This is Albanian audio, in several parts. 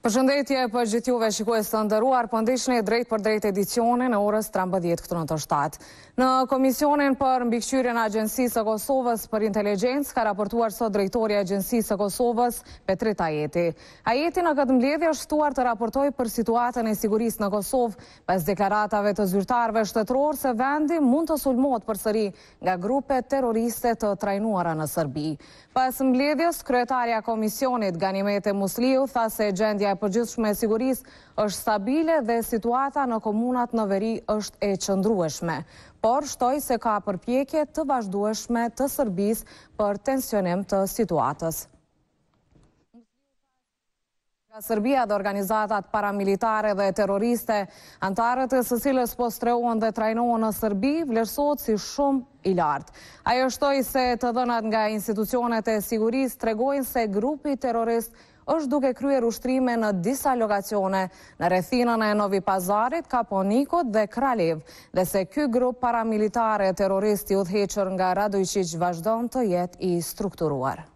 Përshëndetje për gjithë juve shikues të nderuar, po ndiqni drejtpërdrejt edicionin e orës 13 këtu në T7. Në Komisionin për Mbikëqyrjen e Agjencisë së Kosovës për Inteligjencë ka raportuar sot drejtori i Agjencisë së Kosovës, Petrit Ajeti. Ajeti në këtë mbledhje është ftuar të raportojë për situatën e sigurisë në Kosovë, pas deklaratave të zyrtarëve shtetërorë se vendi mund të sulmohet përsëri nga grupe terroriste të trajnuara në Serbi. Pas mbledhjes, kryetarja e Komisionit, Ganimete Musliu, tha se gjendja e përgjithshme e sigurisë është stabile dhe situata në komunat në veri është e qëndrueshme, por shtoi se ka përpjekje të vazhdueshme të Serbisë për tensionim të situatës. nga Serbia dhe organizatat paramilitare dhe terroriste, anëtarët e së cilës po strehohen dhe trajnohen në Serbi, vlerësohet si shumë i lartë. Ajo shtoi se të dhënat nga institucionet e sigurisë tregojnë se grupi terrorist është duke kryer ushtrime në disa lokacione në rrethinën e Novi Pazarit, Kaponikut dhe Kralevë dhe se ky grup paramilitar e terrorist i udhëhequr nga Radoiçiq vazhdon të jetë i strukturuar.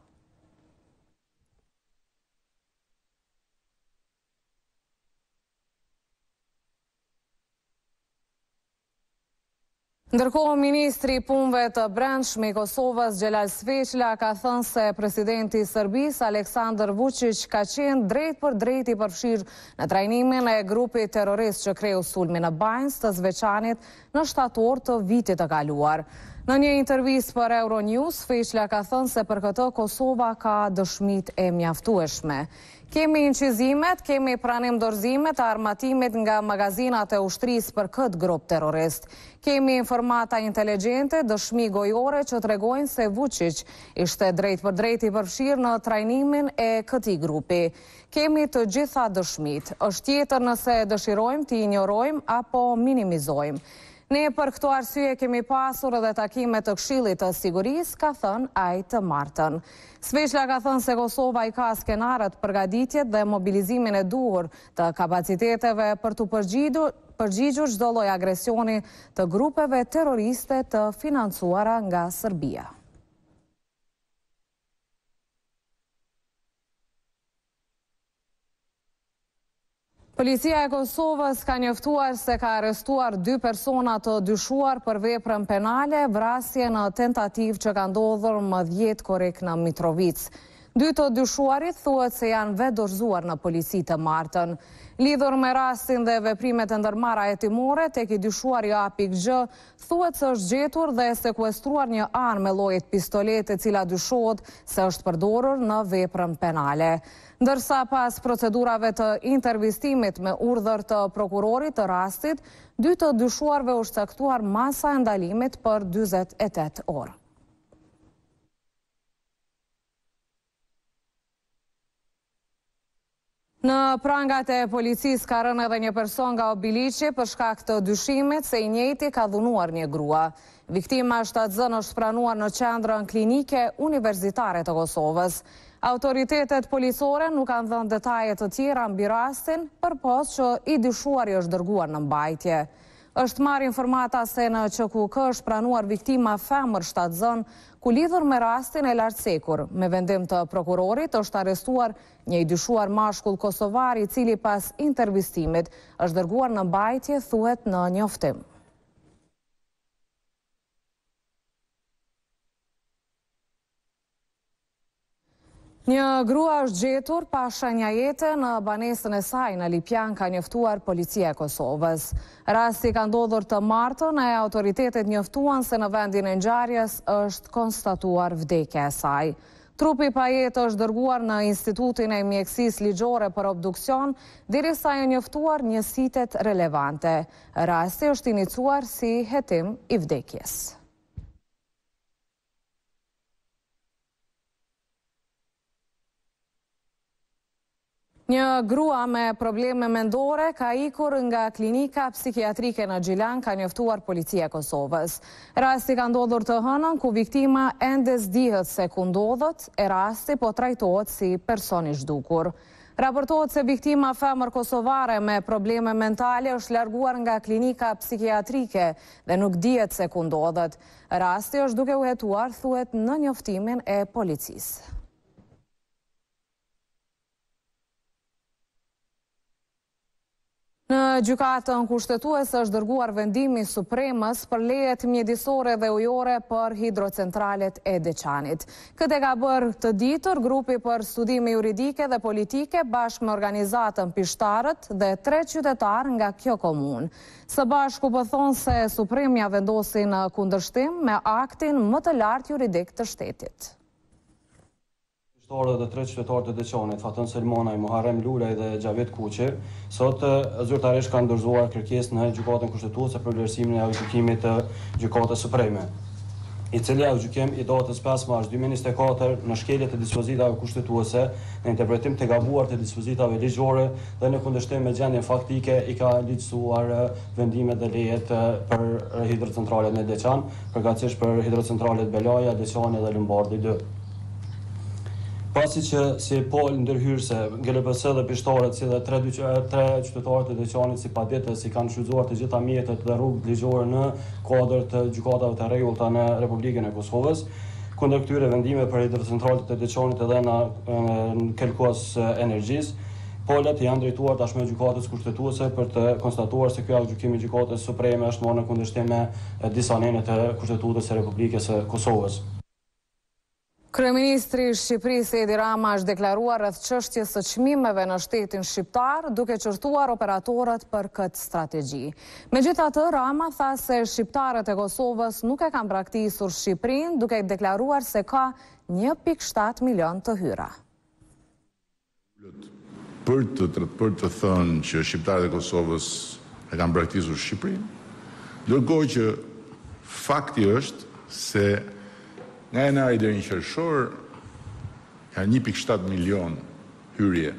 Ndërkohë, ministri i Punëve të Brendshme i Kosovës, Xhelal Sveçla, ka thënë se presidenti i Serbisë, Aleksandar Vuçiq, ka qenë drejtpërdrejt i përfshirë në trajnimin e grupit terrorist që kreu sulmin në Banjskë të Zveçanit në shtator të vitit të kaluar. Në një intervistë për Euronews, Sveçla ka thënë se për këtë Kosova ka dëshmi të mjaftueshme. Kemi incizimet, kemi pranim-dorëzimet e armatimit nga magazinat e ushtrisë për këtë grup terrorist. Kemi informata inteligjente, dëshmi gojore që tregojnë se Vuçiç ishte drejtpërdrejt i përfshirë në trajnimin e këtij grupi. Kemi të gjitha dëshmitë. Është tjetër nëse dëshirojmë t'i injorojmë apo minimizojmë. Ne për këto arsye kemi pasur edhe takime të Këshillit të Sigurisë, ka thënë ai të martën. Sveçla ka thënë se Kosova i ka skenarët, përgatitjet dhe mobilizimin e duhur të kapaciteteve për t'u përgjigjur çdo lloj agresioni të grupeve terroriste të financuara nga Serbia. Policia e Kosovës ka njoftuar se ka arrestuar dy persona të dyshuar për veprën penale vrasje në tentativë që ka ndodhur më dhjetë korrik në Mitrovicë. Dy të dyshuarit thuhet se janë vetëdorëzuar në polici të martën. Lidhur me rastin dhe veprimet e ndërmarra hetimore, tek i dyshuari Apik G Thuhet se është gjetur dhe sekuestruar një armë e llojit pistoletë e cila dyshohet se është përdorur në veprën penale. Ndërsa pas procedurave të intervistimit me urdhër të prokurorit të rastit, dy të dyshuarve u është caktuar masa e ndalimit për dyzet e tetë orë. Në prangat e policisë ka rënë edhe një person nga Obiliqi për shkak të dyshimit se i njëjti ka dhunuar një grua. Viktima shtatzënë është pranuar në Qendrën Klinike Universitare të Kosovës. Autoritetet policore nuk kanë dhënë detaje të tjera mbi rastin, përpos që i dyshuari është dërguar në mbajtje. Është marrë informata se në QKUK është pranuar viktima femër shtatzënë, ku lidhur me rastin e lartcekur, me vendim të prokurorit është arrestuar një i dyshuar mashkull kosovar i cili pas intervistimit është dërguar në mbajtje, thuhet në njoftim. Një grua është gjetur pa shenja jete në banesën e saj në Lipjan, ka njoftuar Policia e Kosovës. Rasti ka ndodhur të martën e autoritetet njoftuan se në vendin e ngjarjes është konstatuar vdekja e saj. Trupi pa jetë është dërguar në Institutin e Mjekësisë Ligjore për obduksion, derisa janë njoftuar njësitet relevante. Rasti është inicuar si hetim i vdekjes. Një grua me probleme mendore ka ikur nga klinika psikiatrike në Gjilan, ka njoftuar Policia e Kosovës. Rasti ka ndodhur të hënën, ku viktima ende s'dihet se ku ndodhet, e rasti po trajtohet si person i zhdukur. Raportohet se viktima femër kosovare me probleme mentale është larguar nga klinika psikiatrike dhe nuk dihet se ku ndodhet. Rasti është duke u hetuar, thuhet në njoftimin e policisë. Në gjykatën kushtetuese është dërguar vendimi i Supremes për lejet mjedisore dhe ujore për hidrocentralet e Deçanit. Këtë e ka bërë të ditur grupi për studime juridike dhe politike bashkë me organizatën Pishtarët dhe tre qytetarë nga kjo komunë. Së bashku po thonë se Supremja vendosi në kundërshtim me aktin më të lartë juridik të shtetit. Pishtarët dhe tre qytetarët e Deçanit, Faton Selmanaj, Muharrem Lulaj dhe Xhavit Kuçi, sot zyrtarisht kanë dorëzuar kërkesë në Gjykatën Kushtetuese për vlerësimin e aktgjykimit të Gjykatës Supreme, i cili aktgjykim i datës pesë mars dy mijë e njëzet e katër në shkelje të dispozitave kushtetuese, në interpretim të gabuar të dispozitave ligjore, dhe në kundërshtim me gjendjen faktike i ka ligjësuar vendimet dhe lejet për hidrocentralet në Deçan, përkatësisht për hidrocentralet Belaja, Deçani dhe Lumbardhi dy. Pasi që si palë ndërhyrëse GLPS dhe Pishtarët si dhe tre, tre qytetarët e Deçanit si paditës i kanë shfrytëzuar të gjitha mjetet dhe rrugët ligjore në kuadër të gjykatave të rregullta në Republikën e Kosovës, kundër këtyre vendimeve për hidrocentralet e Deçanit edhe në Kelkos Energjisë, Palët i janë drejtuar tashmë Gjykatës Kushtetuese për të konstatuar se ky aktgjykim i Gjykatës Supreme është marrë në kundërshtim me disa nene të Kushtetutës së Republikës së Kosovës. Kryeministri i Shqipërisë, Edi Rama është deklaruar rreth çështjes së çmimeve në shtetin shqiptar, duke qortuar operatorët për këtë strategji. Megjithatë, Rama tha se shqiptarët e Kosovës nuk e kanë braktisur Shqipërinë, duke deklaruar se ka një pikë shtatë milionë të hyra. ulët për të thënë që shqiptarët e Kosovës e kanë braktisur Shqipërinë, ndërkohë që fakti është se nga janari deri në qershor janë një pikë shtatë milionë hyrje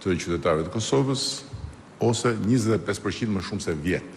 të qytetarëve të Kosovës ose njëzet e pesë për qind më shumë se vjet.